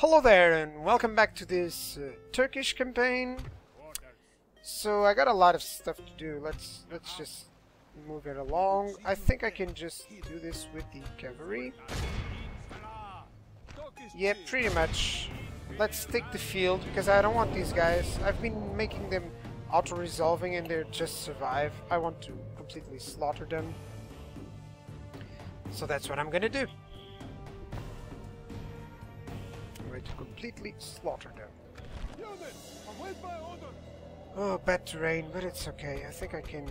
Hello there and welcome back to this uh, Turkish campaign. So I got a lot of stuff to do. Let's let's just move it along. I think I can just do this with the cavalry. Yeah, pretty much. Let's take the field because I don't want these guys. I've been making them auto-resolving and they're just survive. I want to completely slaughter them. So that's what I'm gonna do. To completely slaughter them. Oh, bad terrain, but it's okay. I think I can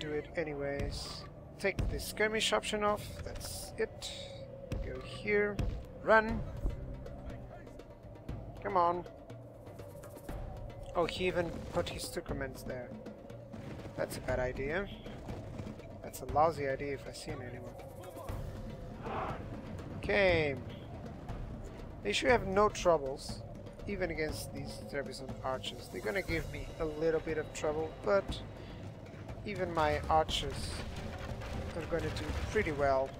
do it anyways. Take the skirmish option off. That's it. Go here. Run. Come on. Oh, he even put his two commands there. That's a bad idea. That's a lousy idea if I see seen anyone. Okay. They should have no troubles, even against these Trebizond archers. They're gonna give me a little bit of trouble, but even my archers are gonna do pretty well.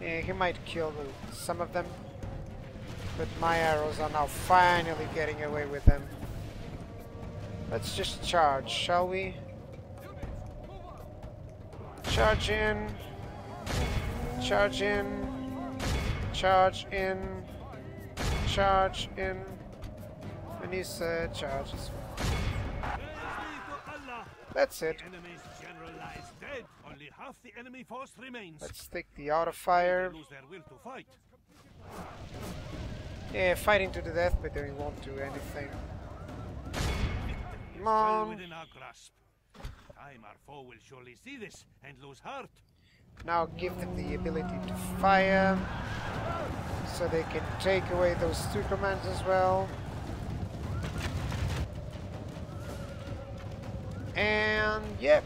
Yeah, he might kill some of them, but my arrows are now finally getting away with them. Let's just charge, shall we? Charge in. Charge in. Charge in. Charge in. And he said charge as well. That's it. Let's take the auto fire. Fight. Yeah, fighting to the death, but they won't do anything. Come on. Time our foe will surely see this and lose heart. Now give them the ability to fire, so they can take away those two commands as well. And yep,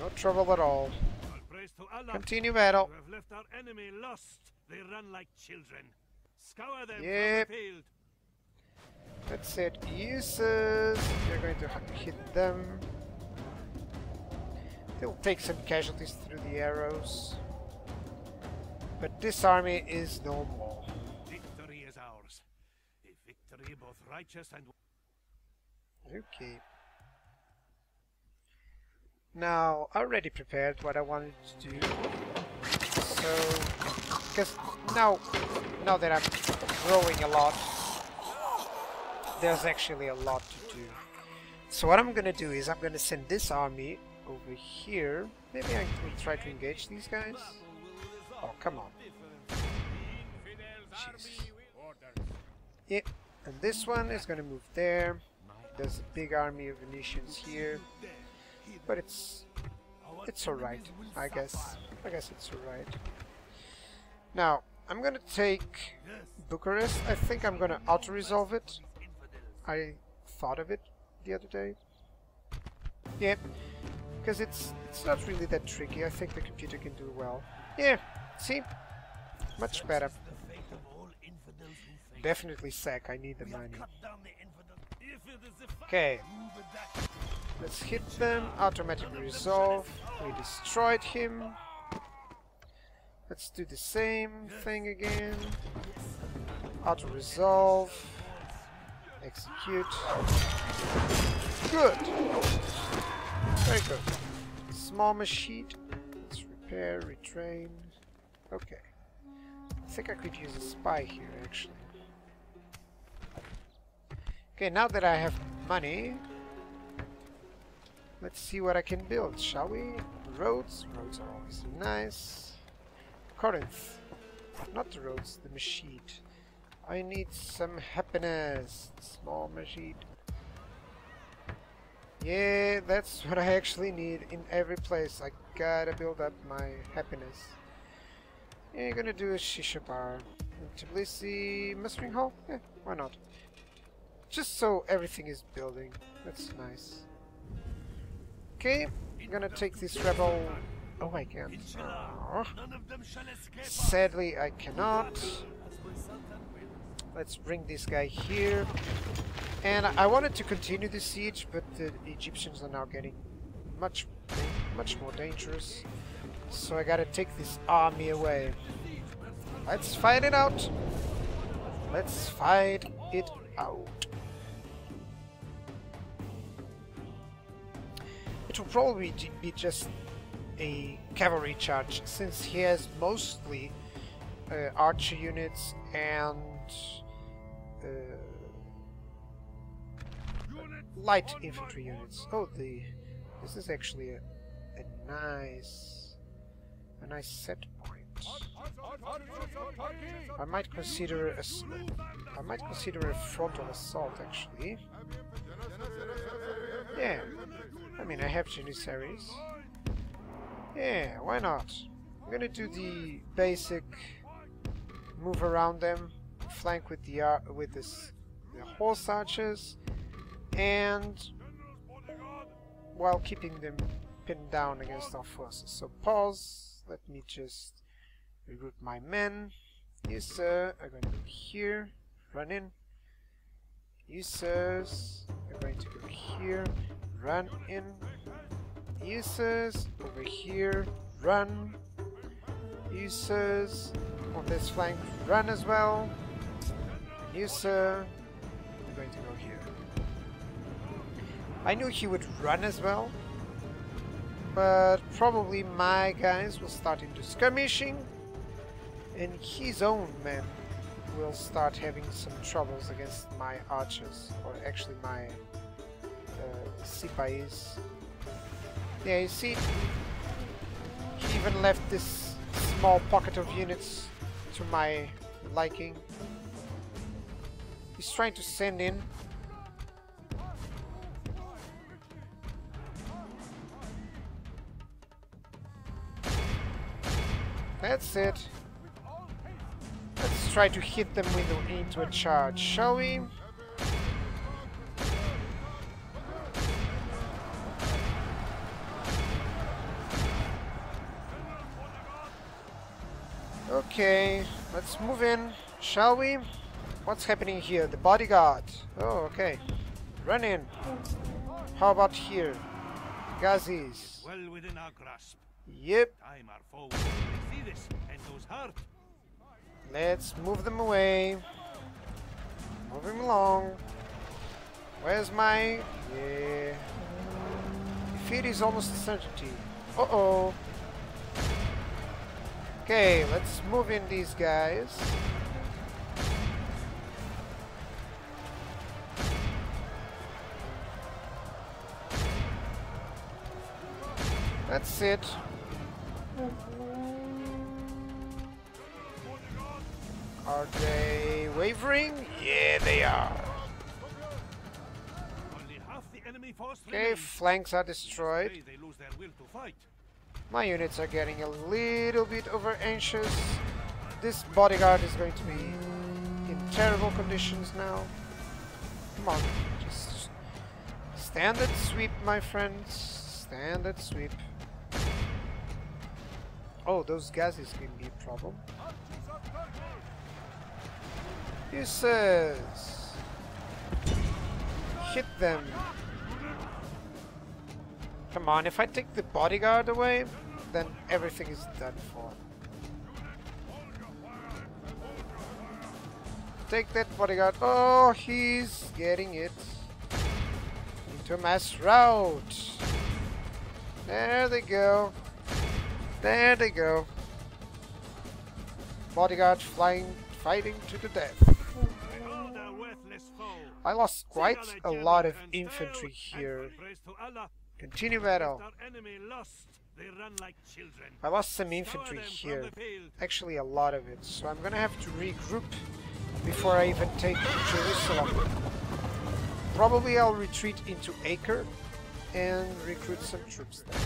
no trouble at all. All praise to Allah. Continue battle. who have left our enemy lost. They run like children. Scour them Yep. from the field. That's it. Uses. You're going to hit them. They'll take some casualties through the arrows. But this army is no more. Victory is ours. A victory both righteous and Okay. Now, I already prepared what I wanted to do. So, because now, now that I'm growing a lot, there's actually a lot to do. So what I'm gonna do is I'm gonna send this army over here. Maybe I will try to engage these guys. Oh, come on. Jeez. Yep, and this one is gonna move there. There's a big army of Venetians here, but it's it's alright, I guess. I guess it's alright. Now, I'm gonna take Bucharest. I think I'm gonna auto-resolve it. I thought of it the other day. Yeah, because it's it's not really that tricky. I think the computer can do well. Yeah, see? Much better. Definitely sack, I need the money. Okay. Let's hit them. Automatically resolve. We destroyed him. Let's do the same thing again. Auto resolve. Execute. Good. Very good. Small machine. Let's repair, retrain. Okay. I think I could use a spy here actually. Okay, now that I have money, let's see what I can build, shall we? Roads. Roads are always nice. Corinth. Not the roads, the machine. I need some happiness. Small machine. Yeah, that's what I actually need in every place. I gotta build up my happiness. Yeah, you're gonna do a shisha bar. Tbilisi mustering hall? Yeah, why not? Just so everything is building. That's nice. Okay, I'm gonna take this rebel. Oh, I can. None of them shall escape us. sadly, I cannot. Let's bring this guy here. And I wanted to continue the siege, but the Egyptians are now getting much, much more dangerous. So I gotta take this army away. Let's fight it out. Let's fight it out. It will probably be just a cavalry charge since he has mostly uh, archer units and Uh, light infantry units. Oh, the this is actually a, a nice a nice set point. I might consider a I might consider a frontal assault actually. Yeah, I mean I have Janissaries. Yeah, why not? I'm gonna do the basic move around them, flank with the uh, with this the horse archers, and while keeping them pinned down against our forces. So pause. Let me just regroup my men. You sir are going to go here. Run in. You sirs are going to go here. Run in. You sirs over here. Run. You sirs on this flank. Run as well. You sir are going to go here. I knew he would run as well, but probably my guys will start into skirmishing, and his own men will start having some troubles against my archers, or actually my uh, sipais. Yeah, you see, he even left this small pocket of units to my liking. He's trying to send in That's it. Let's try to hit them with into a charge, shall we? Okay, let's move in, shall we? What's happening here? The bodyguard. Oh, okay. Run in. How about here? Gazis. Well within our grasp. Yep. Time our foe see this and goes hard. Let's move them away. Move him along. Where's my... Yeah. Defeat is almost a certainty. Uh-oh. Okay, let's move in these guys. That's it. Are they wavering? Yeah, they are. Okay, flanks are destroyed. My units are getting a little bit over anxious. This bodyguard is going to be in terrible conditions now. Come on, just standard sweep, my friends. Standard sweep. Oh, those Gazis can be a problem. He says, hit them. Come on, if I take the bodyguard away, then everything is done for. Take that bodyguard. Oh, he's getting it. Into mass rout. There they go. There they go. Bodyguard flying, fighting to the death. I lost quite a lot of infantry here. Continue battle. I lost some infantry here. Actually a lot of it. So I'm gonna have to regroup before I even take Jerusalem. Probably I'll retreat into Acre and recruit some troops there.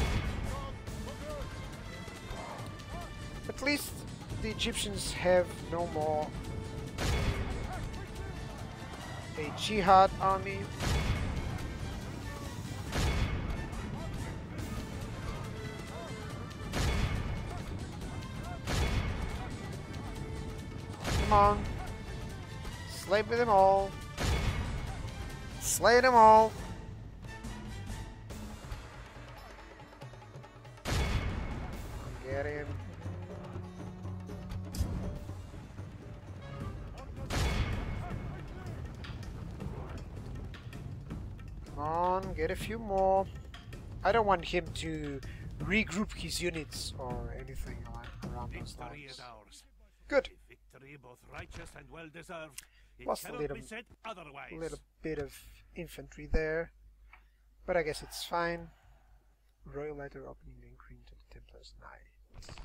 At least the Egyptians have no more a jihad army. Come on. Slay them all. Slay them all. A few more. I don't want him to regroup his units or anything like around those lines. Good. Victory both righteous and well deserved. It Lost a little- be said otherwise. Little bit of infantry there, but I guess it's fine. Royal letter opening the increment to the Templars. Nice.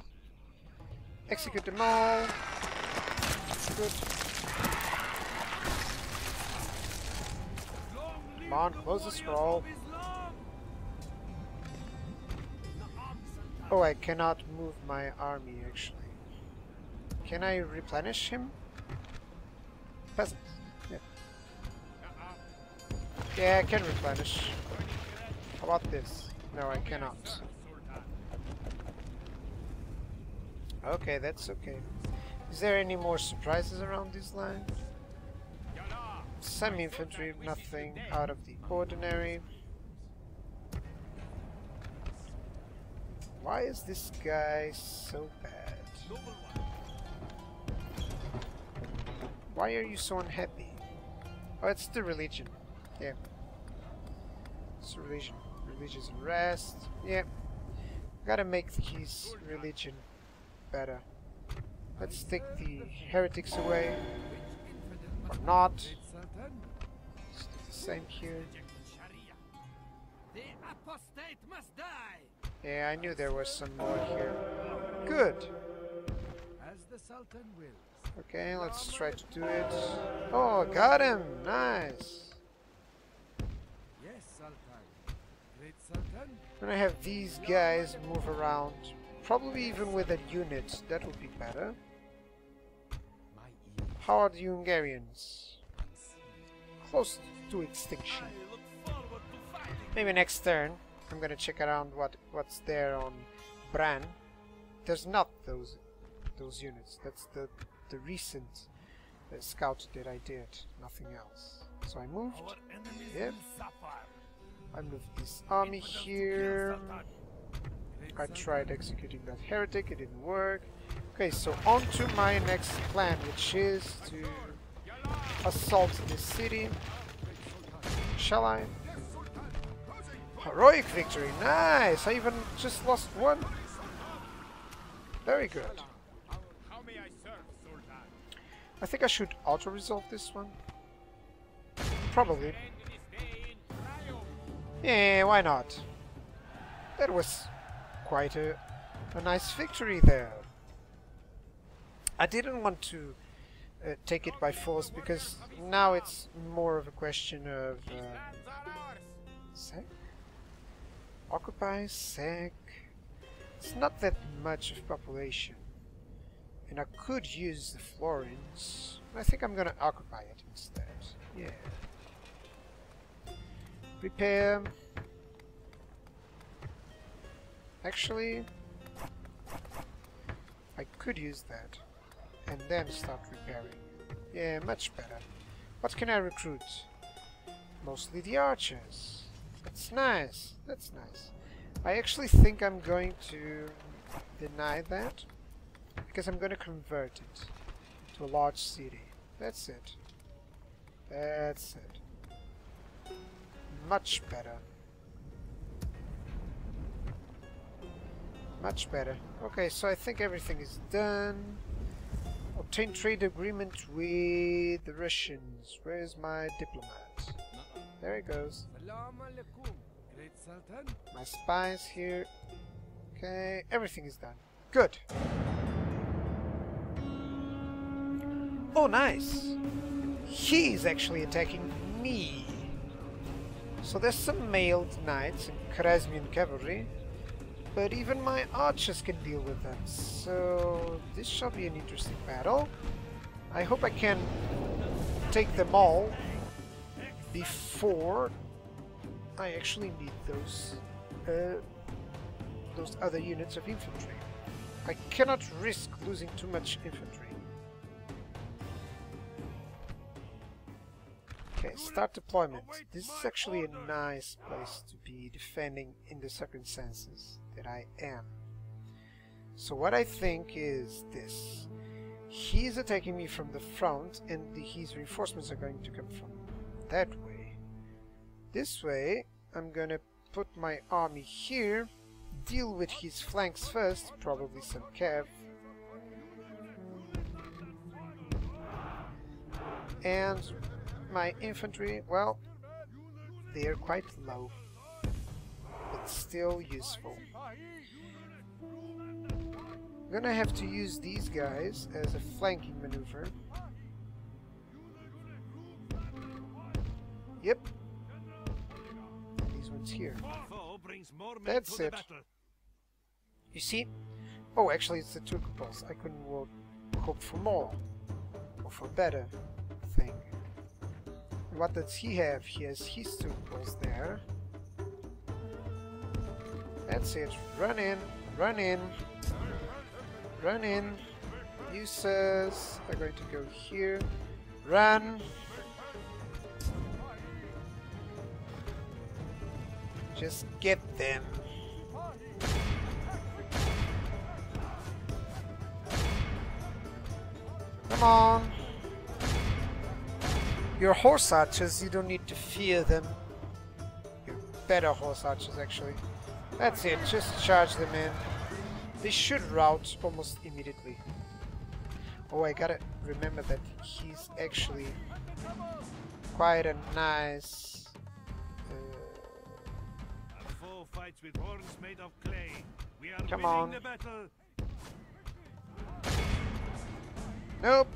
Execute them all. Good. Come on, close the scroll. Oh, I cannot move my army actually. Can I replenish him? Peasant. Yeah. Yeah, I can replenish. How about this? No, I cannot. Okay, that's okay. Is there any more surprises around this line? Some infantry, nothing out of the ordinary. Why is this guy so bad? Why are you so unhappy? Oh, it's the religion. Yeah. It's religion. Religious unrest. Yeah. Gotta make his religion better. Let's take the heretics away. Or not. Same here. Yeah, I knew there was some more here. Good. Okay, let's try to do it. Oh, got him! Nice! Yes, Sultan. Great Sultan, When I have these guys move around, probably even with a unit, that would be better. How are the Hungarians? Close to extinction. I look forward to fighting. Maybe next turn, I'm gonna check around what what's there on Bran. There's not those those units. That's the the recent uh, scout that I did. Nothing else. So I moved. Yep. I moved this army here. I tried executing that heretic. It didn't work. Okay, so on to my next plan, which is to assault this city. Shall I? Heroic victory, nice! I even just lost one. Very good. I? Think I should auto-resolve this one. Probably. Yeah, why not? That was quite a, a nice victory there. I didn't want to uh, take it by force because now it's more of a question of um, sec. Occupy sec. It's not that much of population, and I could use the Florins. I think I'm gonna occupy it instead. Yeah. Repair. Actually, I could use that and then start repairing. Yeah, much better. What can I recruit? Mostly the archers. That's nice. That's nice. I actually think I'm going to deny that because I'm going to convert it to a large city. That's it. That's it. Much better. Much better. Okay, so I think everything is done. Obtain trade agreement with the Russians. Where's my diplomat? There he goes. My spies here. Okay, everything is done. Good. Oh, nice. He's actually attacking me. So there's some mailed knights and Kharasmian cavalry, but even my archers can deal with them. So this shall be an interesting battle. I hope I can take them all before I actually need those uh, those other units of infantry. I cannot risk losing too much infantry. Start deployment. This is actually a nice place to be defending in the circumstances that I am. So what I think is this. He's attacking me from the front and the, his reinforcements are going to come from that way. This way, I'm gonna put my army here, deal with his flanks first, probably some cav. And my infantry, well, they're quite low, but still useful. I'm gonna have to use these guys as a flanking maneuver. Yep. These ones here. That's it. You see? Oh, actually, it's the Turcopoles. I couldn't hope for more. Or for better. What does he have? He has his two Turcopoles there. That's it. Run in. Run in. Run in. Uses are going to go here. Run. Just get them. Come on. Your horse archers, you don't need to fear them. You're better horse archers, actually. That's it, just charge them in. They should rout almost immediately. Oh, I gotta remember that he's actually quite a nice... Uh, A foe fights with horns made of clay. We are Come on. the battle. Nope.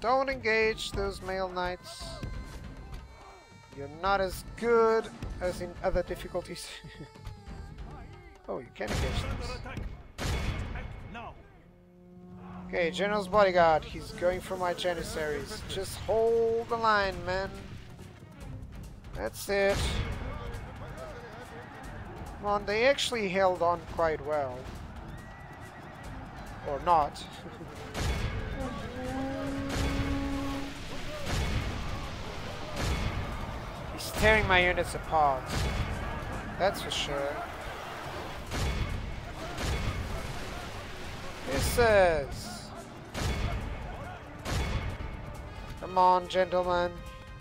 Don't engage those mailed knights. You're not as good as in other difficulties. oh, you can engage attack. Okay, General's bodyguard. He's going for my Janissaries. Just hold the line, man. That's it. Come on, they actually held on quite well. Or not. Tearing my units apart. That's for sure. Is. Come on, gentlemen.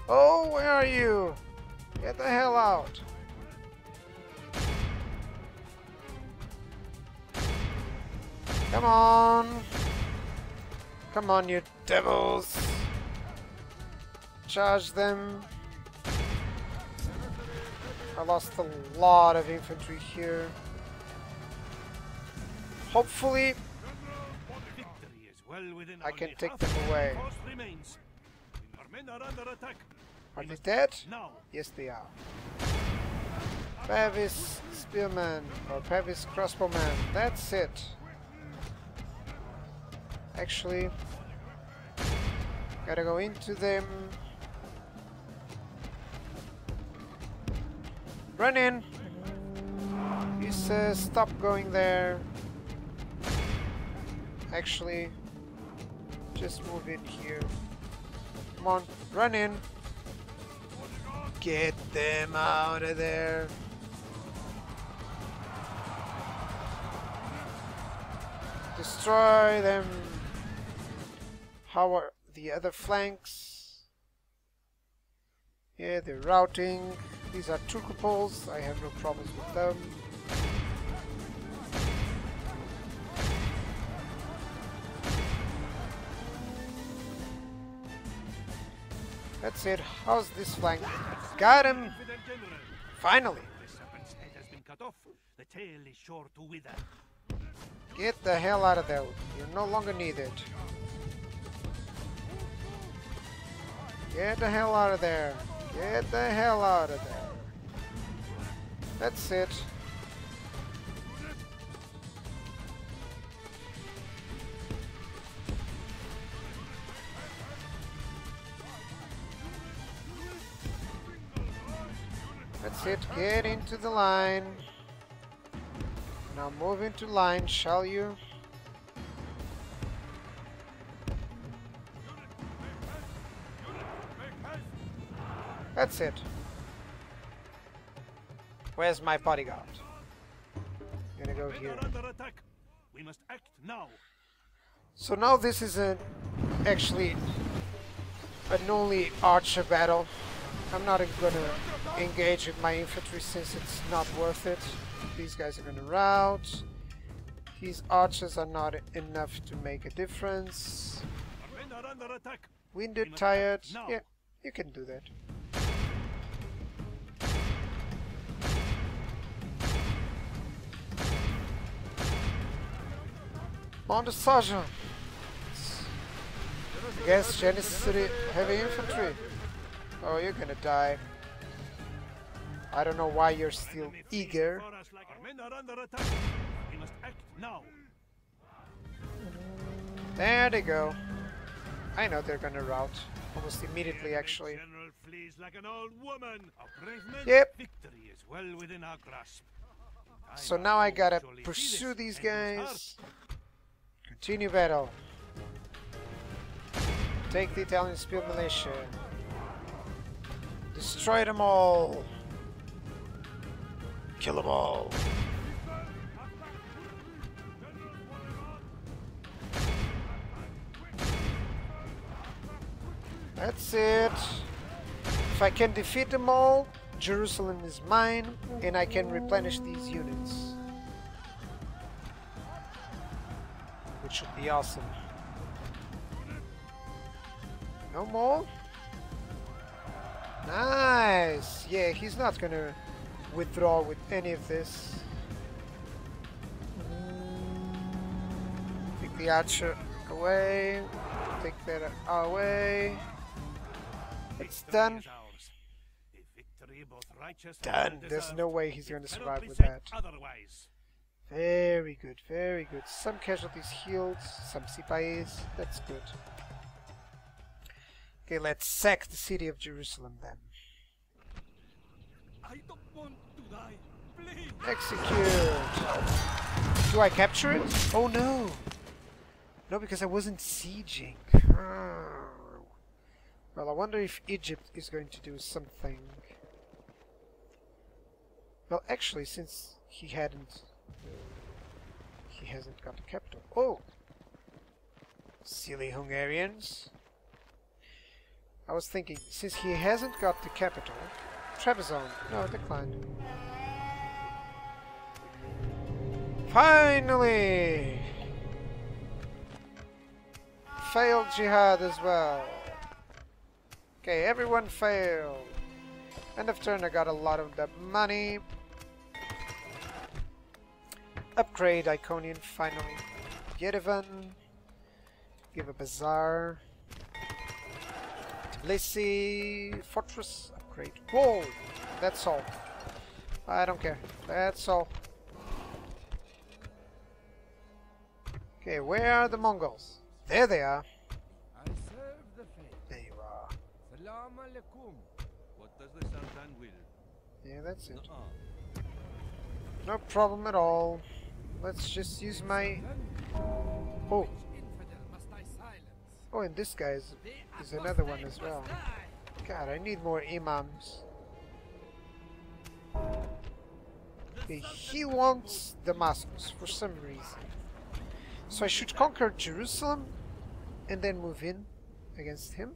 Oh, where are you? Get the hell out. Come on. Come on, you devils. Charge them. I lost a lot of infantry here. Hopefully, I can take them away. are they dead? Yes, they are. Pavis Spearman or Pavis Crossbowman. That's it. Actually, gotta go into them. Run in. He says stop going there. Actually, just move in here. Come on, run in. Get them out of there. Destroy them. How are the other flanks? Yeah, they're routing. These are Turcopoles. I have no problems with them. That's it. How's this flank? Got him! Finally! The. The tail is sure to wither. Get the hell out of there. You're no longer needed. Get the hell out of there. Get the hell out of there. That's it. That's it. Get into the line. Now move into line, shall you? That's it. Where's my bodyguard? Gonna go here. are under attack. We must act now. So now this is a actually an only archer battle. I'm not gonna engage with my infantry since it's not worth it. These guys are gonna rout. These archers are not enough to make a difference. Our men are under attack. Winded, tired. Yeah, you can do that. On the sergeant. Against Janissary heavy infantry. Oh, you're gonna die. I don't know why you're still eager. There they go. I know they're gonna rout. Almost immediately, actually. Yep. So now I gotta pursue these guys. Continue battle. Take the Italian spear militia. Destroy them all. Kill them all. That's it. If I can defeat them all, Jerusalem is mine, and I can replenish these units. Which would be awesome. No more? Nice! Yeah, he's not gonna withdraw with any of this. Take the archer away. Take that away. It's done. is ours. A victory both righteous and Done. There's no way he's going to survive with that. Otherwise. Very good, very good. Some casualties healed, some sipais. That's good. Okay, let's sack the city of Jerusalem then. I don't want to die. Execute! Do I capture it? Oh no! No, because I wasn't sieging. Oh. Well, I wonder if Egypt is going to do something. Well, actually, since he hadn't... He hasn't got the capital. Oh! Silly Hungarians. I was thinking, since he hasn't got the capital... Trebizond. No, declined. Finally! Failed jihad as well. Okay, everyone failed. End of turn, I got a lot of that money. Upgrade Iconium finally. Yerevan. Give a bazaar. Tbilisi. Fortress. Upgrade. Whoa! That's all. I don't care. That's all. Okay, where are the Mongols? There they are. I serve the faith. There you are. Salam alaikum. What does the Sultan will? Yeah, that's it. Uh-uh. No problem at all. Let's just use my... Oh, oh, and this guy is, is another one as well. God, I need more imams. Okay, he wants Damascus for some reason. So I should conquer Jerusalem and then move in against him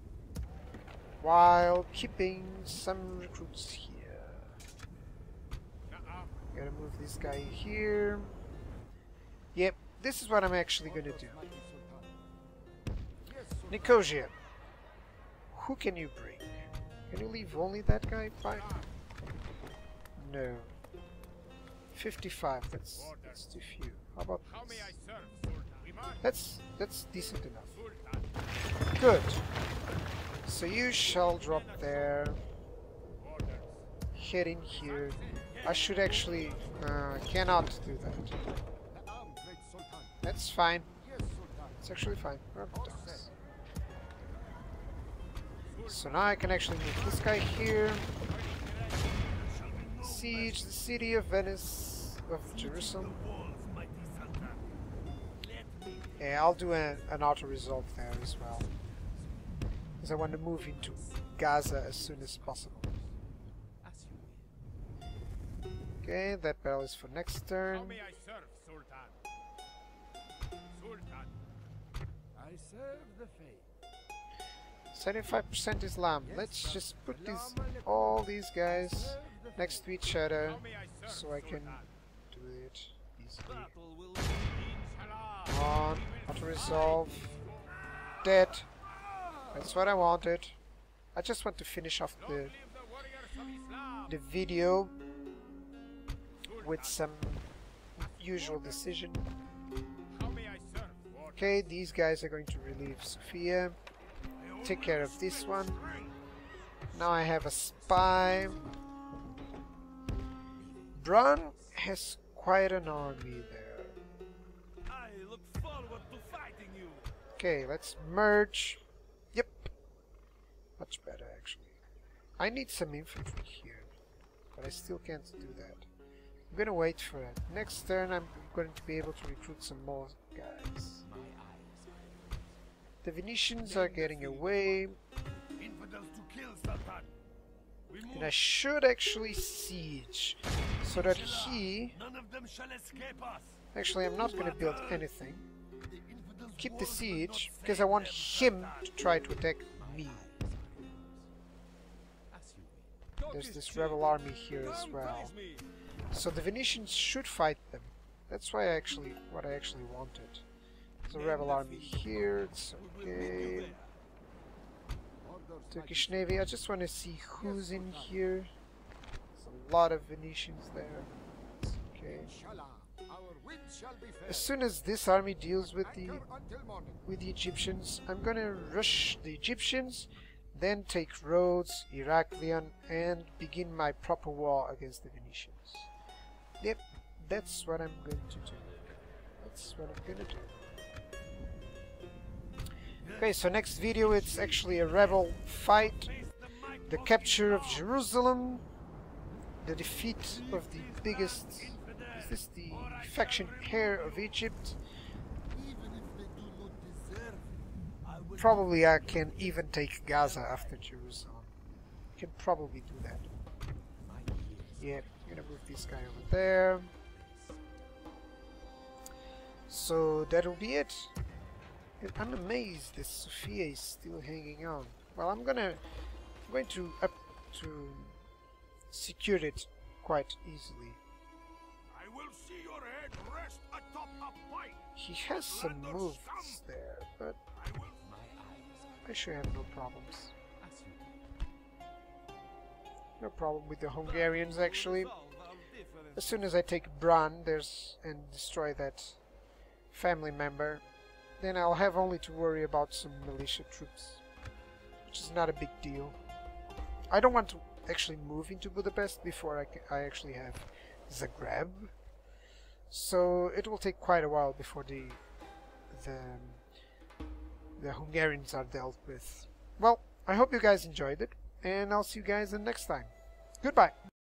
while keeping some recruits here. Gotta move this guy here. Yep, this is what I'm actually gonna do. Mighty Yes, Sultan. Nicosia. Who can you bring? Can you leave only that guy? Fine. No. 55, that's, that's too few. How about this? That's, that's decent enough. Good. So you shall drop there. Head in here. I should actually... Uh, cannot do that. That's fine. It's actually fine. So now I can actually move this guy here. Siege the city of Venice, of Jerusalem. Yeah, I'll do a, an auto resolve there as well. Because I want to move into Gaza as soon as possible. Okay, that battle is for next turn. I serve, Sultan? Sultan. I serve the faith. 75% Islam. Let's just put these all these guys next to each other so I can do it easily. Battle will be on, auto resolve, dead. That's what I wanted. I just want to finish off the the video with some usual decision. Okay, these guys are going to relieve Sofia. Take care of this one. Now I have a spy. Bran has quite an army there. I look forward to fighting you. Okay, let's merge. Yep. Much better, actually. I need some infantry here, but I still can't do that. I'm gonna wait for it. Next turn, I'm going to be able to recruit some more guys. The Venetians are getting away, Infidels to kill, Sultan. We move. and I should actually siege, so that he... None of them shall escape us. Actually, I'm not gonna build anything. Keep the siege, because I want him to try to attack me. As you will. There's this rebel army here as well. So the Venetians should fight them. That's why I actually what I actually wanted. A rebel army here, it's okay. Turkish Navy, I just want to see who's in here. There's a lot of Venetians there. It's okay. As soon as this army deals with the with the Egyptians, I'm gonna rush the Egyptians, then take Rhodes, Heraklion, and begin my proper war against the Venetians. Yep, that's what I'm going to do. That's what I'm gonna do. Okay, so next video it's actually a rebel fight, the capture of Jerusalem, the defeat of the biggest, is this the faction heir of Egypt? Probably I can even take Gaza after Jerusalem. Can probably do that. Yeah, I'm gonna move this guy over there. So that'll be it. I'm amazed that Sofia is still hanging on. Well, I'm gonna, I'm going to up to secure it quite easily. I will see your head rest atop a pike. He has some moves there, but I should have no problems. as you will. No problem with the Hungarians actually. solve our difference. As soon as I take Bran there's and destroy that family member, then I'll have only to worry about some militia troops, which is not a big deal. I don't want to actually move into Budapest before I, I actually have Zagreb, so it will take quite a while before the the the Hungarians are dealt with. Well, I hope you guys enjoyed it, and I'll see you guys in next time. Goodbye.